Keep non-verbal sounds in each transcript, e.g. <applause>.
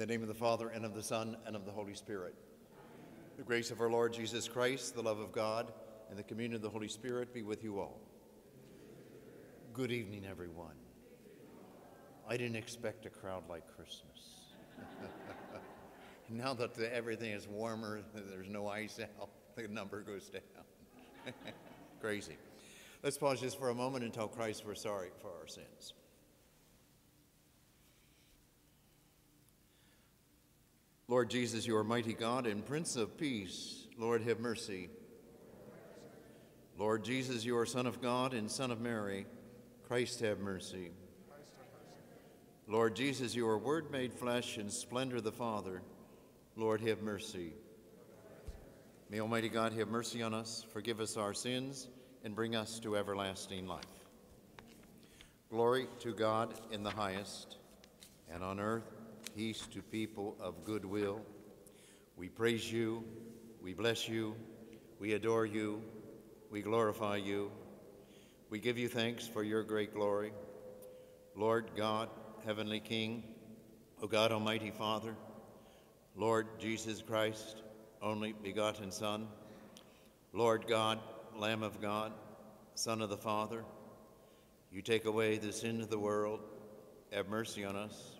the name of the Father, and of the Son, and of the Holy Spirit. The grace of our Lord Jesus Christ, the love of God, and the communion of the Holy Spirit be with you all. Good evening, everyone. I didn't expect a crowd like Christmas. <laughs> now that the, everything is warmer, there's no ice out, the number goes down. <laughs> Crazy. Let's pause just for a moment and tell Christ we're sorry for our sins. Lord Jesus, you are mighty God and Prince of Peace. Lord, have mercy. Lord Jesus, you are Son of God and Son of Mary. Christ, have mercy. Lord Jesus, you are Word made flesh and splendor of the Father. Lord, have mercy. May Almighty God have mercy on us, forgive us our sins, and bring us to everlasting life. Glory to God in the highest, and on earth peace to people of good will. We praise you, we bless you, we adore you, we glorify you. We give you thanks for your great glory. Lord God, Heavenly King, O God Almighty Father, Lord Jesus Christ, only begotten Son, Lord God, Lamb of God, Son of the Father, you take away the sins of the world, have mercy on us.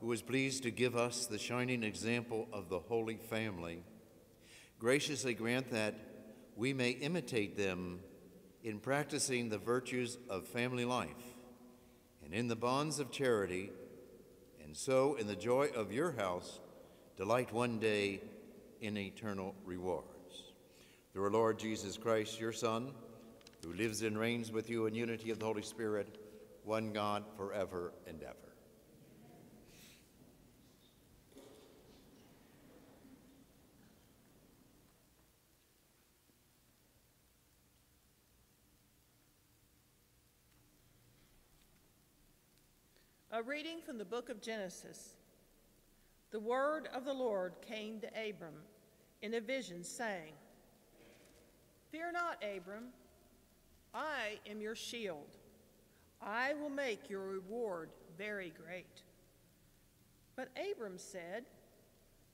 who is pleased to give us the shining example of the Holy Family, graciously grant that we may imitate them in practicing the virtues of family life and in the bonds of charity, and so in the joy of your house, delight one day in eternal rewards. Through our Lord Jesus Christ, your Son, who lives and reigns with you in unity of the Holy Spirit, one God forever and ever. A reading from the book of Genesis. The word of the Lord came to Abram in a vision, saying, Fear not, Abram, I am your shield. I will make your reward very great. But Abram said,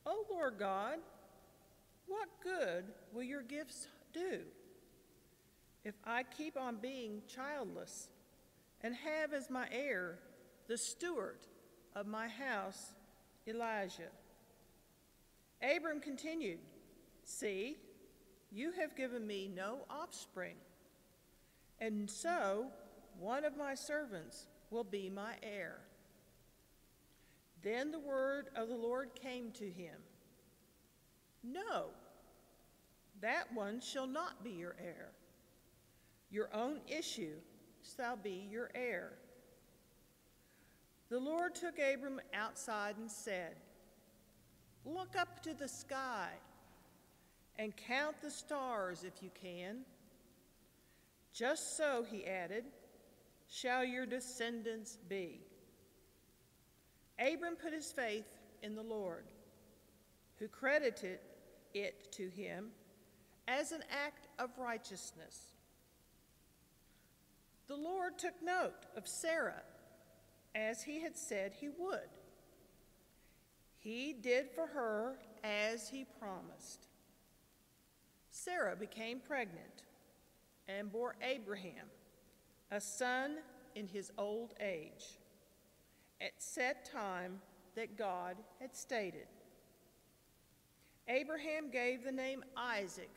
O Lord God, what good will your gifts do if I keep on being childless and have as my heir the steward of my house, Eliezer. Abram continued, See, you have given me no offspring, and so one of my servants will be my heir. Then the word of the Lord came to him No, that one shall not be your heir. Your own issue shall be your heir. The Lord took Abram outside and said, Look up to the sky and count the stars if you can. Just so, he added, shall your descendants be. Abram put his faith in the Lord, who credited it to him as an act of righteousness. The Lord took note of Sarah as he had said he would. He did for her as he promised. Sarah became pregnant and bore Abraham a son in his old age, at set time that God had stated. Abraham gave the name Isaac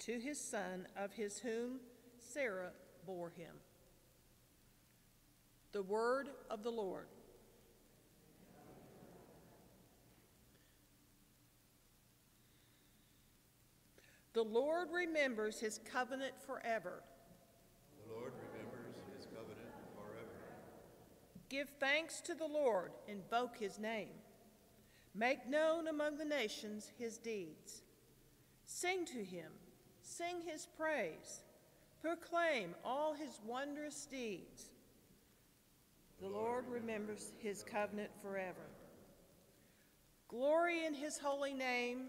to his son of his whom Sarah bore him. The word of the Lord. The Lord remembers his covenant forever. The Lord remembers his covenant forever. Give thanks to the Lord, invoke his name. Make known among the nations his deeds. Sing to him, sing his praise, proclaim all his wondrous deeds. The Lord remembers his covenant forever. Glory in his holy name.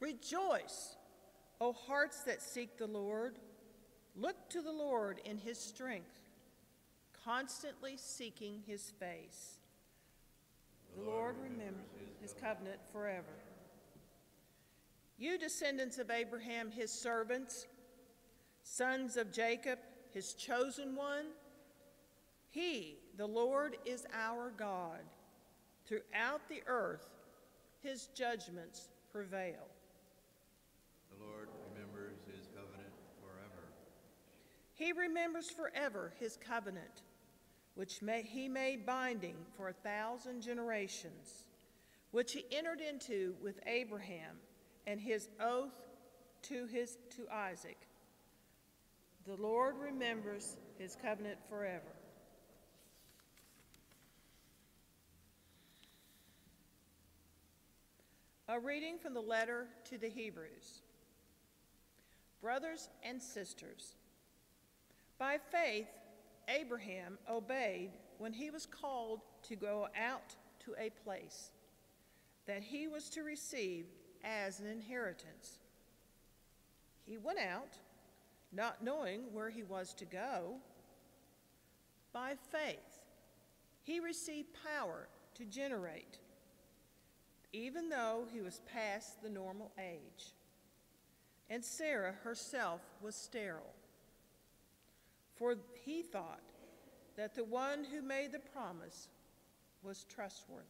Rejoice, O hearts that seek the Lord. Look to the Lord in his strength, constantly seeking his face. The Lord remembers his covenant forever. You descendants of Abraham, his servants, sons of Jacob, his chosen one, he, the Lord, is our God. Throughout the earth, his judgments prevail. The Lord remembers his covenant forever. He remembers forever his covenant, which may, he made binding for a thousand generations, which he entered into with Abraham and his oath to, his, to Isaac. The Lord remembers his covenant forever. A reading from the letter to the Hebrews. Brothers and sisters, by faith, Abraham obeyed when he was called to go out to a place that he was to receive as an inheritance. He went out, not knowing where he was to go. By faith, he received power to generate even though he was past the normal age. And Sarah herself was sterile. For he thought that the one who made the promise was trustworthy.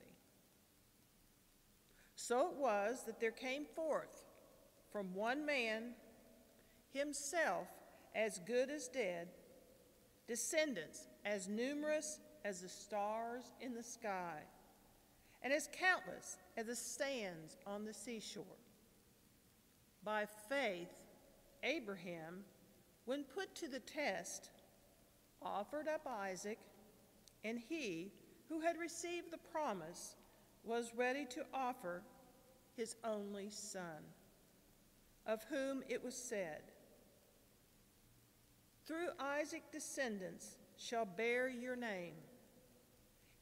So it was that there came forth from one man, himself as good as dead, descendants as numerous as the stars in the sky and as countless as the sands on the seashore. By faith, Abraham, when put to the test, offered up Isaac, and he, who had received the promise, was ready to offer his only son, of whom it was said, Through Isaac descendants shall bear your name.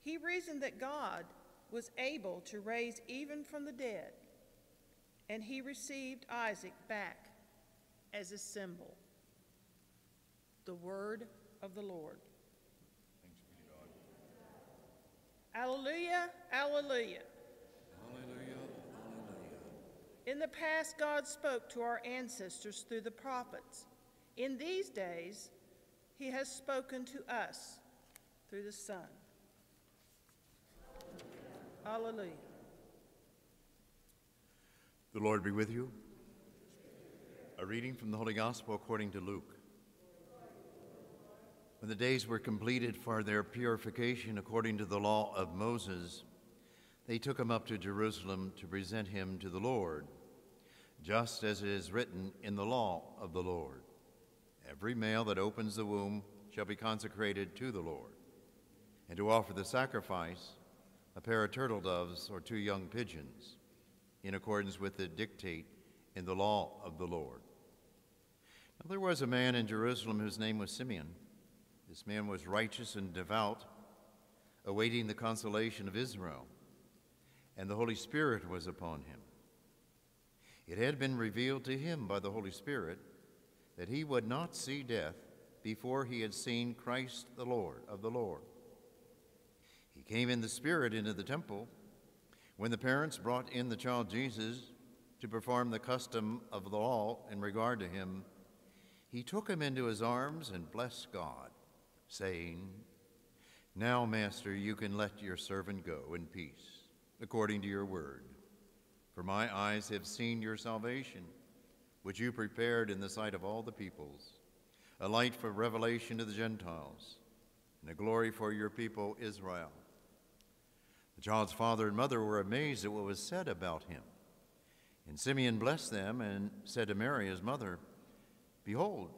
He reasoned that God was able to raise even from the dead, and he received Isaac back as a symbol. The word of the Lord. Thanks be to God. Alleluia, alleluia. Hallelujah, hallelujah. In the past, God spoke to our ancestors through the prophets. In these days, he has spoken to us through the Son. Hallelujah. The Lord be with you. A reading from the Holy Gospel according to Luke. When the days were completed for their purification according to the law of Moses, they took him up to Jerusalem to present him to the Lord, just as it is written in the law of the Lord. Every male that opens the womb shall be consecrated to the Lord, and to offer the sacrifice a pair of turtle doves or two young pigeons, in accordance with the dictate in the law of the Lord. Now there was a man in Jerusalem whose name was Simeon. This man was righteous and devout, awaiting the consolation of Israel, and the Holy Spirit was upon him. It had been revealed to him by the Holy Spirit that he would not see death before he had seen Christ the Lord of the Lord. Came in the Spirit into the temple when the parents brought in the child Jesus to perform the custom of the law in regard to him. He took him into his arms and blessed God, saying, Now, Master, you can let your servant go in peace, according to your word. For my eyes have seen your salvation, which you prepared in the sight of all the peoples, a light for revelation to the Gentiles, and a glory for your people Israel. Child's father and mother were amazed at what was said about him. And Simeon blessed them and said to Mary, his mother, Behold,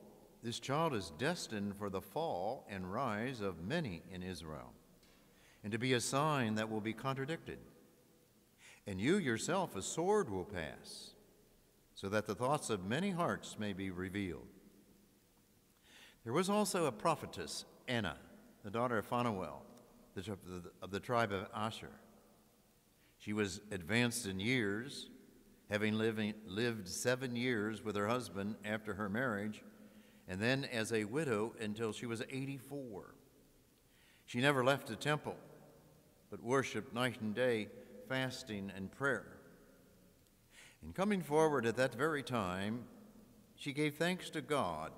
this child is destined for the fall and rise of many in Israel, and to be a sign that will be contradicted. and you yourself a sword will pass, so that the thoughts of many hearts may be revealed. There was also a prophetess, Anna, the daughter of Phanuel, of the tribe of Asher. She was advanced in years, having living, lived seven years with her husband after her marriage, and then as a widow until she was 84. She never left the temple, but worshiped night and day fasting, and prayer. And coming forward at that very time, she gave thanks to God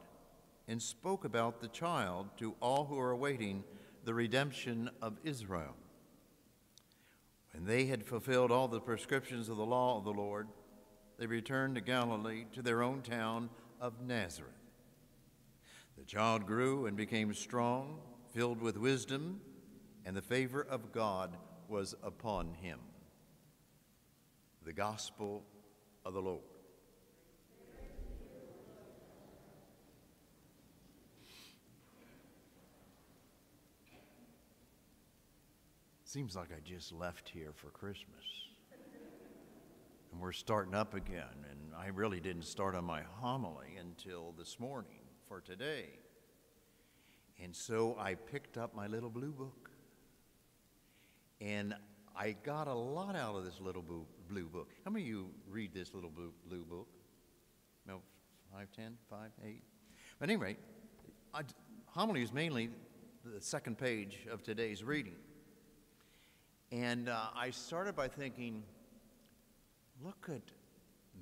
and spoke about the child to all who are awaiting the redemption of Israel. When they had fulfilled all the prescriptions of the law of the Lord, they returned to Galilee to their own town of Nazareth. The child grew and became strong, filled with wisdom, and the favor of God was upon him the gospel of the Lord. Seems like I just left here for Christmas. And we're starting up again, and I really didn't start on my homily until this morning for today. And so I picked up my little blue book. And I got a lot out of this little blue book. How many of you read this little blue, book? No, five, ten, five, eight. But anyway, homily is mainly the second page of today's reading. And uh, I started by thinking, look at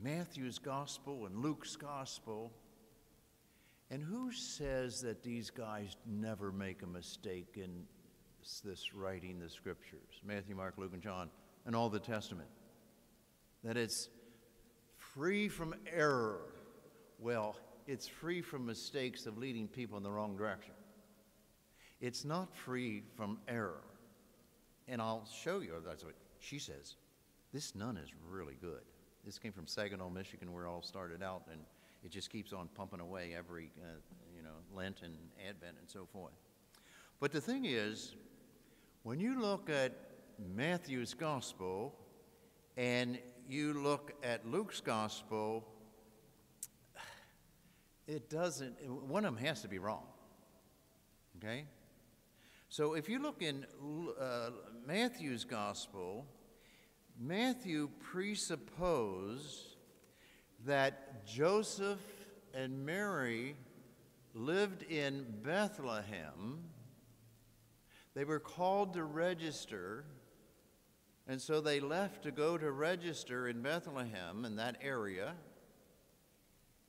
Matthew's gospel and Luke's gospel. And who says that these guys never make a mistake in this writing the scriptures Matthew, Mark, Luke, and John, and all the Testament. That it's free from error. Well, it's free from mistakes of leading people in the wrong direction. It's not free from error. And I'll show you, that's what she says. This nun is really good. This came from Saginaw, Michigan, where it all started out, and it just keeps on pumping away every, uh, you know, Lent and Advent and so forth. But the thing is, when you look at Matthew's gospel and you look at Luke's gospel, it doesn't, one of them has to be wrong. Okay? So if you look in uh, Matthew's gospel, Matthew presupposed that Joseph and Mary lived in Bethlehem they were called to register, and so they left to go to register in Bethlehem in that area.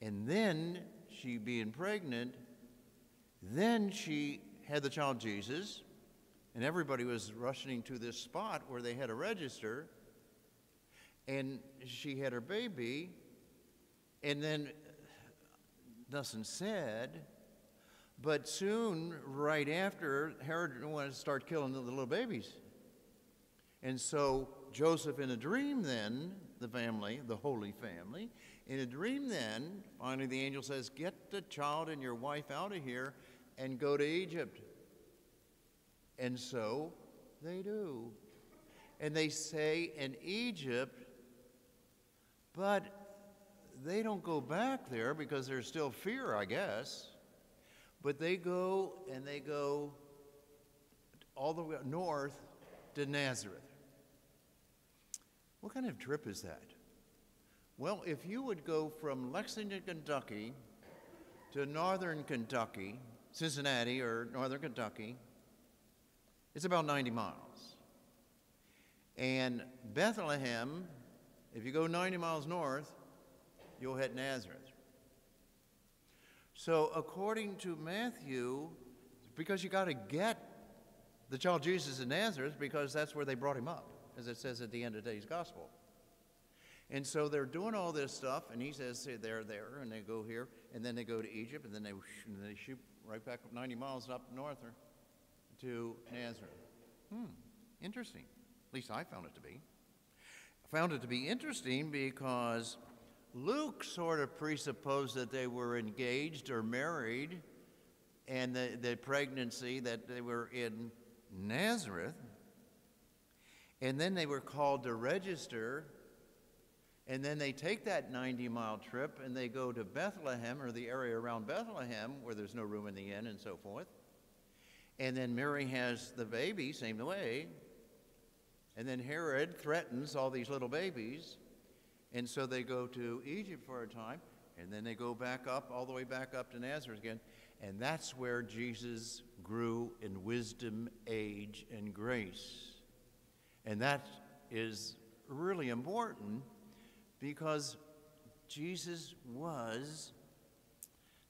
And then, she being pregnant, then she had the child Jesus, and everybody was rushing to this spot where they had to register. And she had her baby, and then nothing said. But soon, right after, Herod wanted to start killing the little babies. And so Joseph, in a dream, then, the family, the Holy Family, in a dream, then, finally the angel says, Get the child and your wife out of here and go to Egypt. And so they do. And they say in Egypt, but they don't go back there because there's still fear, I guess. But they go and they go all the way north to Nazareth. What kind of trip is that? Well, if you would go from Lexington, Kentucky to northern Kentucky, Cincinnati or northern Kentucky, it's about 90 miles. And Bethlehem, if you go 90 miles north, you'll hit Nazareth. So, according to Matthew, because you got to get the child Jesus in Nazareth because that's where they brought him up, as it says at the end of today's gospel. And so they're doing all this stuff, and he says they're there, and they go here, and then they go to Egypt, and then they, and they shoot right back up 90 miles up north to Nazareth. Hmm, interesting. At least I found it to be. I found it to be interesting because Luke sort of presupposed that they were engaged or married and the, the pregnancy that they were in Nazareth. And then they were called to register. And then they take that 90 mile trip and they go to Bethlehem or the area around Bethlehem where there's no room in the inn and so forth. And then Mary has the baby, same way. And then Herod threatens all these little babies. And so they go to Egypt for a time. And then they go back up, all the way back up to Nazareth again. And that's where Jesus grew in wisdom, age, and grace. And that is really important because Jesus was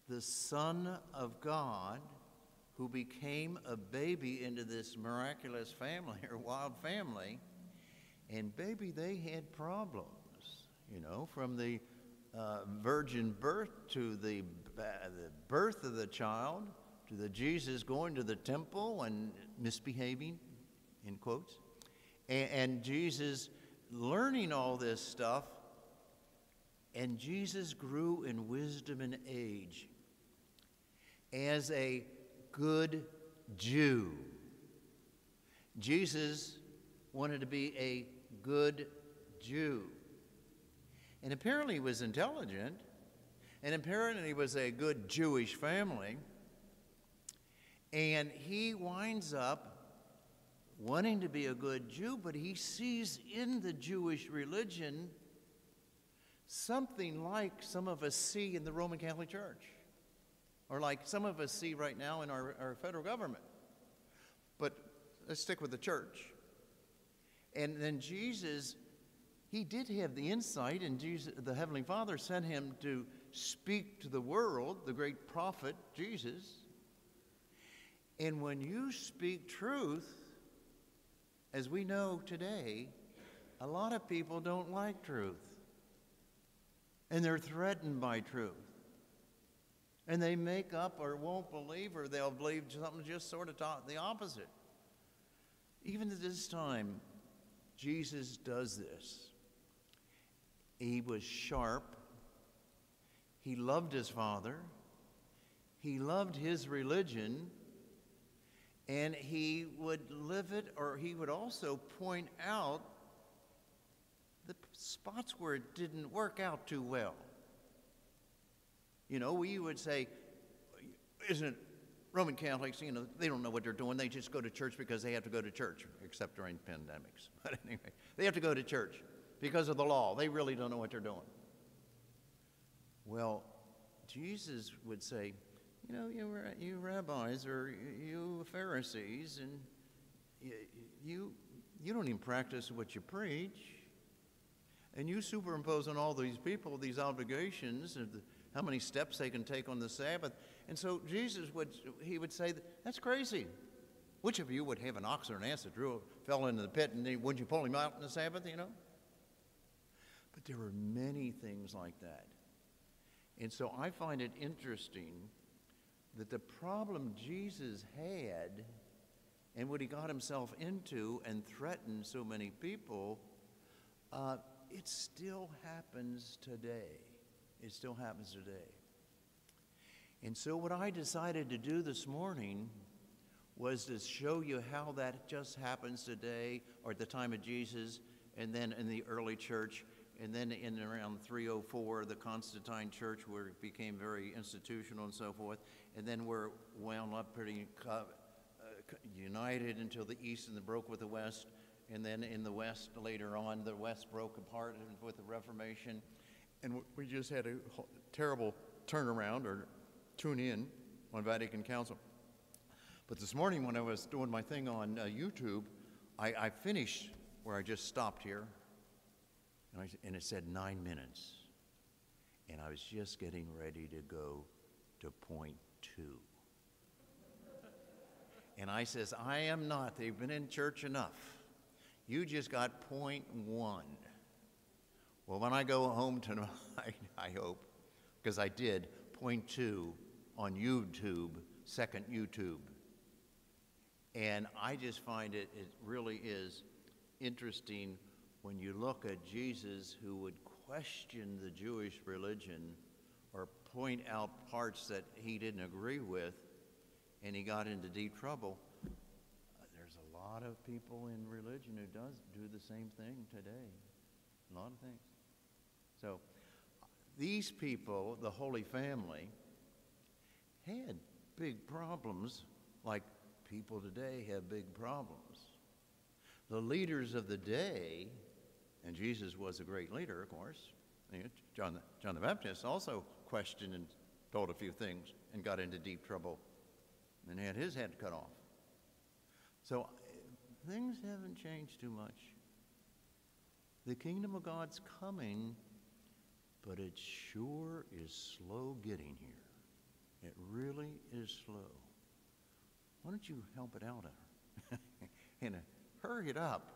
the Son of God who became a baby into this miraculous family or wild family. And, baby, they had problems, you know, from the uh, virgin birth to the, uh, the birth of the child to the Jesus going to the temple and misbehaving, in quotes, and, and Jesus learning all this stuff. And Jesus grew in wisdom and age as a good Jew. Jesus wanted to be a good Jew. And apparently he was intelligent, and apparently he was a good Jewish family. And he winds up wanting to be a good Jew, but he sees in the Jewish religion something like some of us see in the Roman Catholic Church or like some of us see right now in our, our federal government. But let's stick with the church. And then Jesus, he did have the insight, and Jesus, the Heavenly Father sent him to speak to the world, the great prophet Jesus. And when you speak truth, as we know today, a lot of people don't like truth. And they're threatened by truth and they make up or won't believe or they'll believe something just sort of taught the opposite. Even at this time, Jesus does this. He was sharp. He loved his father. He loved his religion. And he would live it, or he would also point out the spots where it didn't work out too well. You know, we would say, isn't Roman Catholics, you know, they don't know what they're doing. They just go to church because they have to go to church, except during pandemics. <laughs> But anyway, they have to go to church because of the law. They really don't know what they're doing. Well, Jesus would say, you know, you, you rabbis or you Pharisees, and you, you don't even practice what you preach. And you superimpose on all these people these obligations of the how many steps they can take on the Sabbath. And so Jesus would, he would say, that's crazy. Which of you would have an ox or an ass that drew, fell into the pit and wouldn't you pull him out on the Sabbath, you know? But there were many things like that. And so I find it interesting that the problem Jesus had and what he got himself into and threatened so many people, uh, it still happens today. It still happens today. And so, what I decided to do this morning was to show you how that just happens today, or at the time of Jesus, and then in the early church, and then in around 304, the Constantine Church, where it became very institutional and so forth, and then we're wound up pretty uh, united until the East and the broke with the West, and then in the West later on, the West broke apart with the Reformation and we just had a terrible turnaround or tune in on Vatican Council. But this morning, when I was doing my thing on uh, YouTube, I, I, finished where I just stopped here, and, I, and it said nine minutes. And I was just getting ready to go to point two. And I says, I am not. They've been in church enough. You just got point one. Well, when I go home <laughs> tonight, I hope, because I did, point two on YouTube, second YouTube. And I just find it, it really is interesting when you look at Jesus who would question the Jewish religion or point out parts that he didn't agree with and he got into deep trouble. Lot of people in religion who does do the same thing today. A lot of things. So these people, the Holy Family, had big problems like people today have big problems. The leaders of the day, and Jesus was a great leader, of course. John the, John the Baptist also questioned and told a few things and got into deep trouble and had his head cut off. So things haven't changed too much. The kingdom of God's coming, but it sure is slow getting here. It really is slow. Why don't you help it out? and uh, <laughs> hurry it up.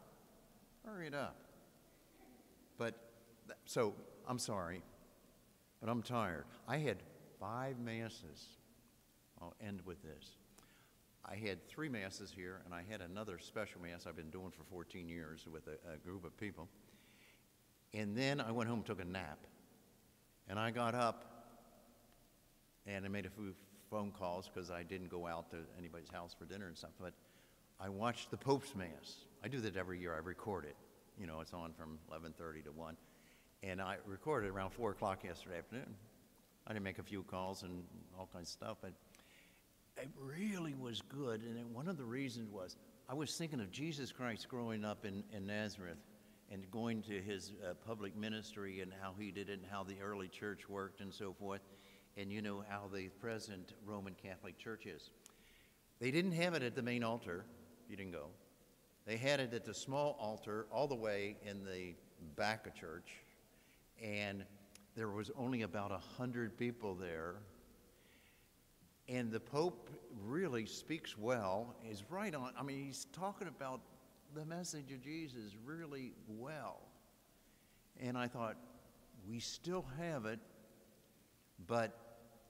Hurry it up. But, so, I'm sorry, but I'm tired. I had five masses. I'll end with this. I had three masses here, and I had another special mass I've been doing for 14 years with a, a group of people. And then I went home and took a nap. And I got up and I made a few phone calls because I didn't go out to anybody's house for dinner and stuff. But I watched the Pope's Mass. I do that every year. I record it. You know, it's on from 11:30 to 1, and I recorded around 4 o'clock yesterday afternoon. I didn't make a few calls and all kinds of stuff, but it really was good. And one of the reasons was I was thinking of Jesus Christ growing up in, in Nazareth and going to his uh, public ministry and how he did it and how the early church worked and so forth. And you know how the present Roman Catholic Church is. They didn't have it at the main altar. You didn't go. They had it at the small altar all the way in the back of church. And there was only about a hundred people there and the Pope really speaks well, is right on. I mean, he's talking about the message of Jesus really well. And I thought, we still have it, but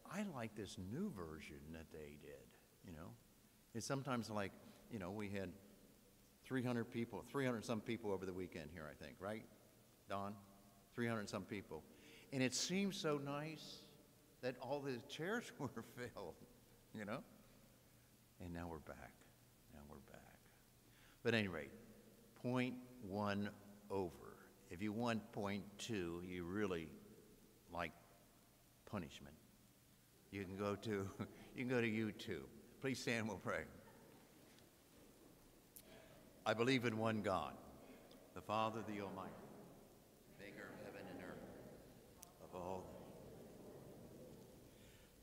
I like this new version that they did, you know? It's sometimes like, you know, we had 300 people, 300 some people over the weekend here, I think, right? Don? 300 some people. And it seems so nice that all the chairs <laughs> were filled you know? And now we're back. Now we're back. But at any rate, point one over. If you want point two, you really like punishment. You can go to <laughs> you can go to YouTube. Please stand. We'll pray. I believe in one God, the Father, the Almighty, maker of heaven and earth, of all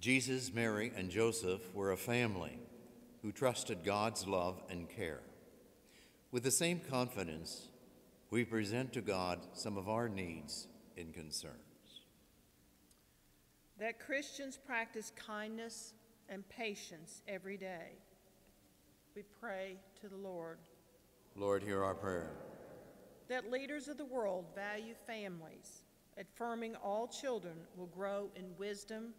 Jesus, Mary, and Joseph were a family who trusted God's love and care. With the same confidence, we present to God some of our needs and concerns. That Christians practice kindness and patience every day. We pray to the Lord. Lord, hear our prayer. That leaders of the world value families, affirming all children will grow in wisdom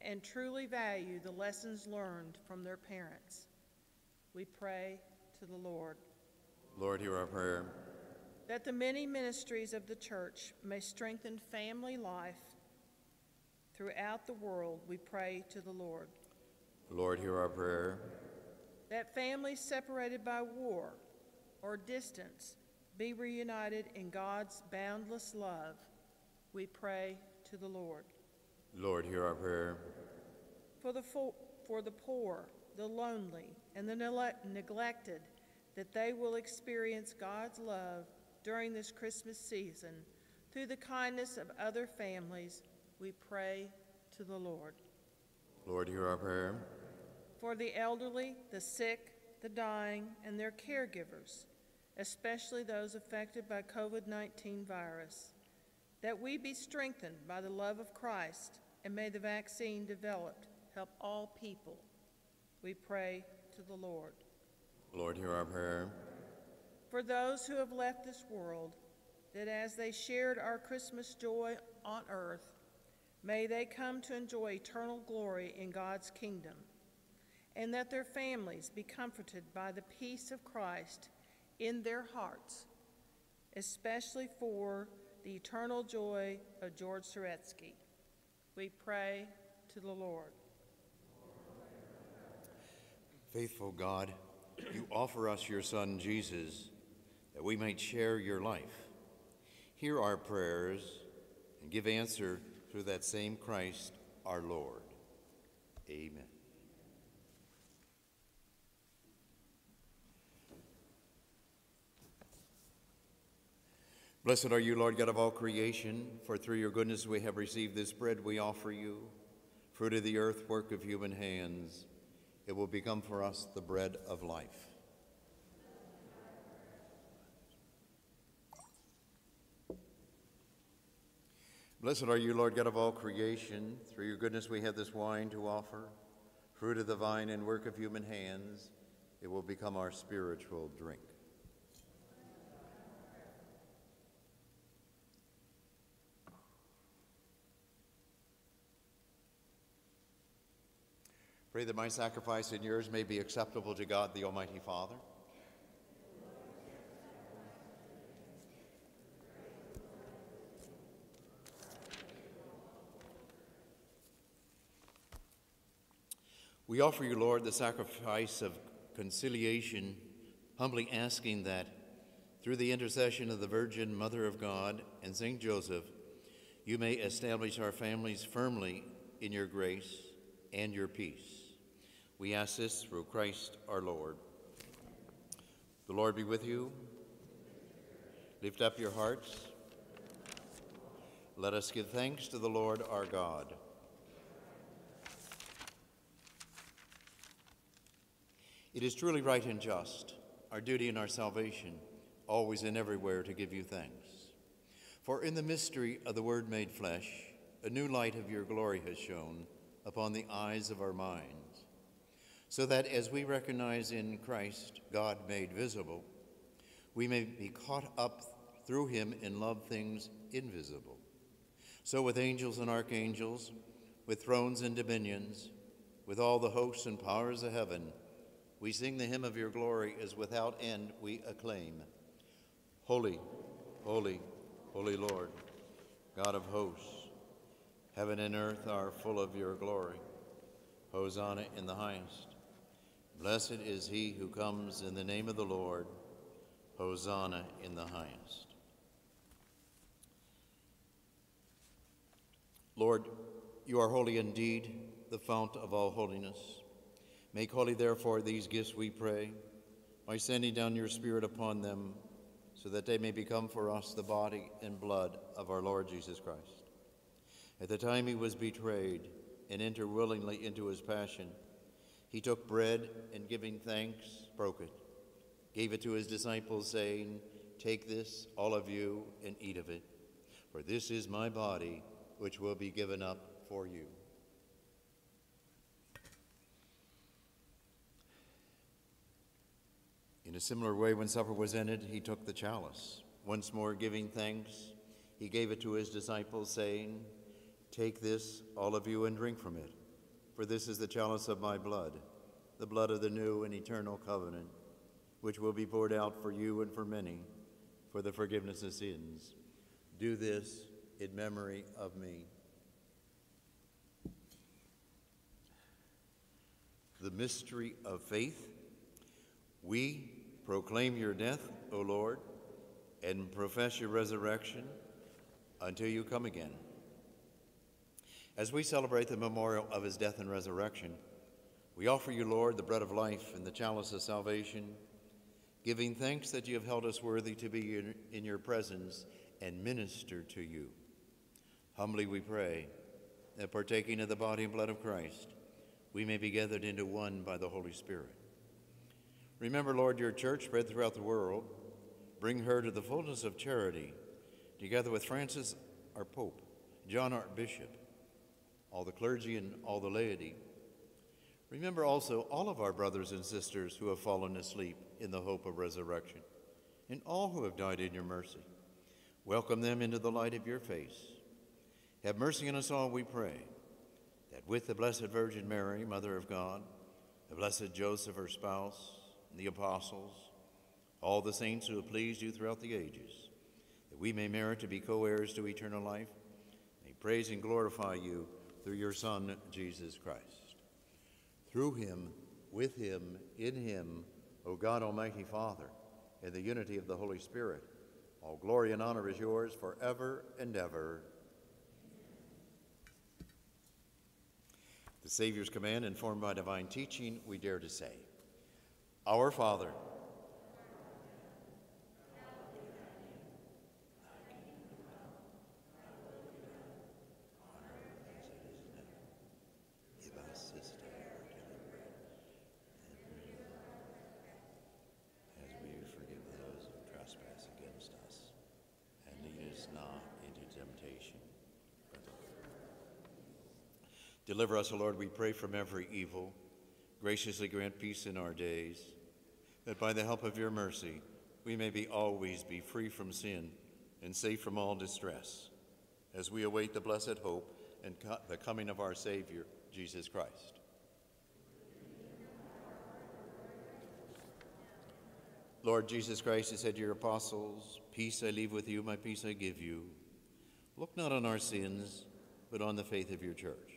and truly value the lessons learned from their parents. We pray to the Lord. Lord, hear our prayer. that the many ministries of the church may strengthen family life throughout the world, we pray to the Lord. Lord, hear our prayer. That families separated by war or distance be reunited in God's boundless love, we pray to the Lord. Lord, hear our prayer. For the, fo- for the poor, the lonely, and the nele- neglected, that they will experience God's love during this Christmas season. Through the kindness of other families, we pray to the Lord. Lord, hear our prayer. For the elderly, the sick, the dying, and their caregivers, especially those affected by COVID 19 virus, that we be strengthened by the love of Christ, and may the vaccine developed help all people. We pray to the Lord. Lord, hear our prayer. For those who have left this world, that as they shared our Christmas joy on earth, may they come to enjoy eternal glory in God's kingdom, and that their families be comforted by the peace of Christ in their hearts, especially for the eternal joy of George Soretsky. We pray to the Lord. Faithful God, you offer us your Son, Jesus, that we might share your life. Hear our prayers and give answer through that same Christ our Lord. Amen. Blessed are you, Lord God of all creation, for through your goodness we have received this bread we offer you, fruit of the earth, work of human hands. It will become for us the bread of life. Blessed are you, Lord God of all creation. Through your goodness we have this wine to offer, fruit of the vine and work of human hands. It will become our spiritual drink. Pray that my sacrifice and yours may be acceptable to God the Almighty Father. We offer you, Lord, the sacrifice of conciliation, humbly asking that through the intercession of the Virgin Mother of God and St. Joseph, you may establish our families firmly in your grace and your peace. We ask this through Christ our Lord. The Lord be with you. Lift up your hearts. Let us give thanks to the Lord our God. It is truly right and just, our duty and our salvation, always and everywhere to give you thanks. For in the mystery of the Word made flesh, a new light of your glory has shone upon the eyes of our minds, so that as we recognize in Christ God made visible, we may be caught up through him in love things invisible. So with angels and archangels, with thrones and dominions, with all the hosts and powers of heaven, we sing the hymn of your glory as without end we acclaim. Holy, holy, holy Lord, God of hosts, heaven and earth are full of your glory. Hosanna in the highest. Blessed is he who comes in the name of the Lord. Hosanna in the highest. Lord, you are holy indeed, the fount of all holiness. Make holy, therefore, these gifts, we pray, by sending down your Spirit upon them, so that they may become for us the body and blood of our Lord Jesus Christ. At the time he was betrayed and entered willingly into his passion, he took bread and giving thanks, broke it, gave it to his disciples, saying, Take this, all of you, and eat of it, for this is my body, which will be given up for you. In a similar way, when supper was ended, he took the chalice. Once more giving thanks, he gave it to his disciples, saying, Take this, all of you, and drink from it, for this is the chalice of my blood, the blood of the new and eternal covenant, which will be poured out for you and for many for the forgiveness of sins. Do this in memory of me. The mystery of faith. We proclaim your death, O Lord, and profess your resurrection until you come again. As we celebrate the memorial of his death and resurrection, we offer you, Lord, the bread of life and the chalice of salvation, giving thanks that you have held us worthy to be in, your presence and minister to you. Humbly we pray that partaking of the body and blood of Christ, we may be gathered into one by the Holy Spirit. Remember, Lord, your church spread throughout the world. Bring her to the fullness of charity, together with Francis, our Pope, John, our Bishop, all the clergy, and all the laity. Remember also all of our brothers and sisters who have fallen asleep in the hope of resurrection, and all who have died in your mercy. Welcome them into the light of your face. Have mercy on us all, we pray, that with the Blessed Virgin Mary, Mother of God, the Blessed Joseph, her spouse, and the apostles, all the saints who have pleased you throughout the ages, that we may merit to be co heirs to eternal life, may praise and glorify you through your Son, Jesus Christ. Through him, with him, in him, O God, Almighty Father, in the unity of the Holy Spirit, all glory and honor is yours forever and ever. The Savior's command, informed by divine teaching, we dare to say, Our Father, Give us this day our daily bread, and as we forgive those who trespass against us. And lead us not into temptation, but deliver us, O Lord, we pray, from every evil. Graciously grant peace in our days, that by the help of your mercy we may be always be free from sin and safe from all distress, as we await the blessed hope and co- the coming of our Savior, Jesus Christ. Lord Jesus Christ, you said to your apostles, Peace I leave with you, my peace I give you. Look not on our sins, but on the faith of your church.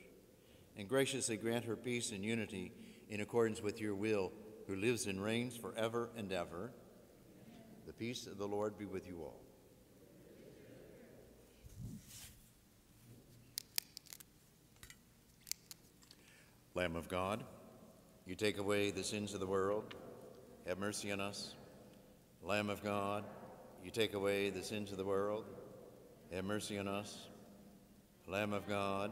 And graciously grant her peace and unity in accordance with your will, who lives and reigns forever and ever. The peace of the Lord be with you all. Lamb of God, you take away the sins of the world. Have mercy on us. Lamb of God, you take away the sins of the world. Have mercy on us. Lamb of God,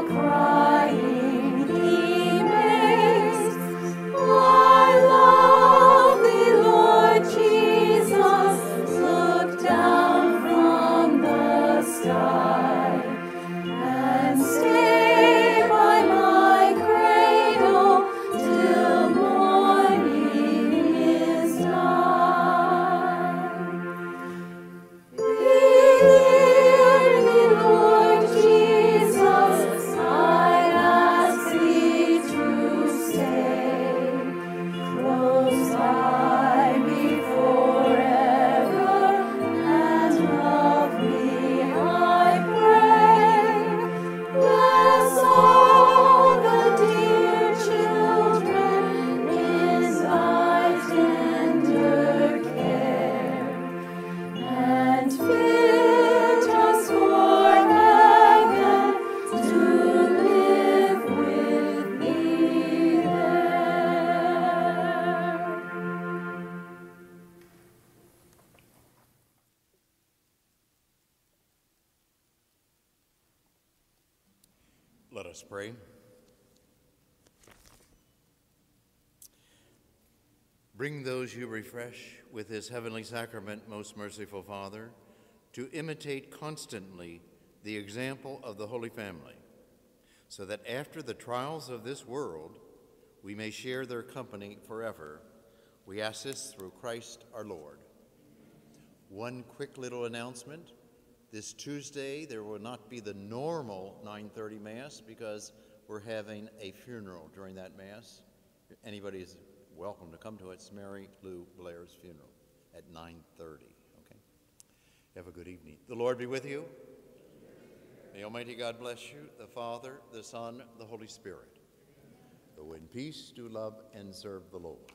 Lord Let us pray. Bring those you refresh with his heavenly sacrament, most merciful Father, to imitate constantly the example of the Holy Family, so that after the trials of this world, we may share their company forever. We ask this through Christ our Lord. One quick little announcement. This Tuesday, there will not be the normal 9:30 Mass because we're having a funeral during that Mass. Anybody is welcome to come to it. It's Mary Lou Blair's funeral at 9:30. Okay. Have a good evening. The Lord be with you. May Almighty God bless you, the Father, the Son, the Holy Spirit. Go in peace, do love, and serve the Lord.